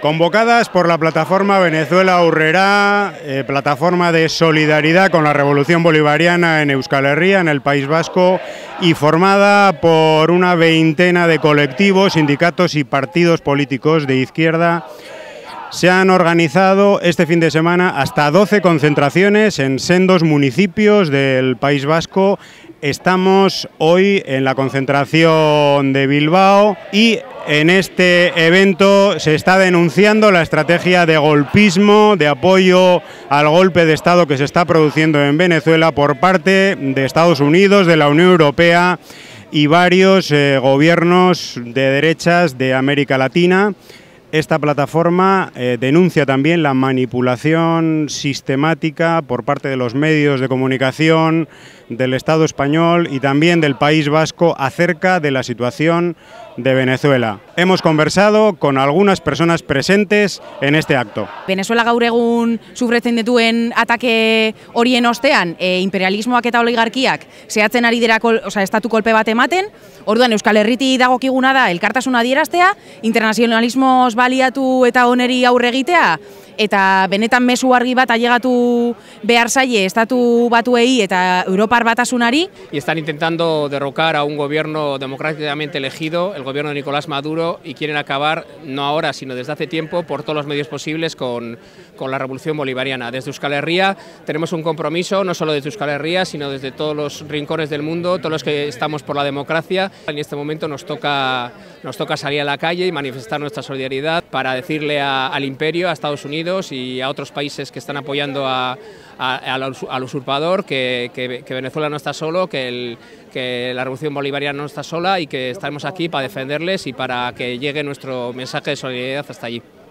Convocadas por la plataforma Venezuela Urrera, eh, plataforma de solidaridad con la revolución bolivariana en Euskal Herria, en el País Vasco, y formada por una veintena de colectivos, sindicatos y partidos políticos de izquierda, se han organizado este fin de semana hasta 12 concentraciones en sendos municipios del País Vasco. Estamos hoy en la concentración de Bilbao y en este evento se está denunciando la estrategia de golpismo, de apoyo al golpe de Estado que se está produciendo en Venezuela por parte de Estados Unidos, de la Unión Europea y varios eh, gobiernos de derechas de América Latina. Esta plataforma eh, denuncia también la manipulación sistemática por parte de los medios de comunicación del Estado español y también del País Vasco acerca de la situación de Venezuela. Hemos conversado con algunas personas presentes en este acto. Venezuela gaur egun sufretzen dituen atake horien ostean, e, imperialismoak eta oligarkiak zehatzen ari dira kol, oza, estatu kolpe bat ematen, orduan Euskal Herriti dagokiguna da elkartasuna adieraztea, internazionalismoz baliatu eta oneri aurre egitea, eta benetan mezu argi bat ailegatu behar zaie estatu batuei eta Europar batasunari. Y están intentando derrocar a un gobierno democráticamente elegido, el gobierno de Nicolás Maduro, y quieren acabar, no ahora, sino desde hace tiempo, por todos los medios posibles con, con la revolución bolivariana. Desde Euskal Herria tenemos un compromiso, no solo desde Euskal Herria, sino desde todos los rincones del mundo, todos los que estamos por la democracia. En este momento nos toca, nos toca salir a la calle y manifestar nuestra solidaridad para decirle a, al imperio, a Estados Unidos, y a otros países que están apoyando a, al usurpador, que, Venezuela no está solo, que, que la revolución bolivariana no está sola y que estaremos aquí para defenderles y para que llegue nuestro mensaje de solidaridad hasta allí.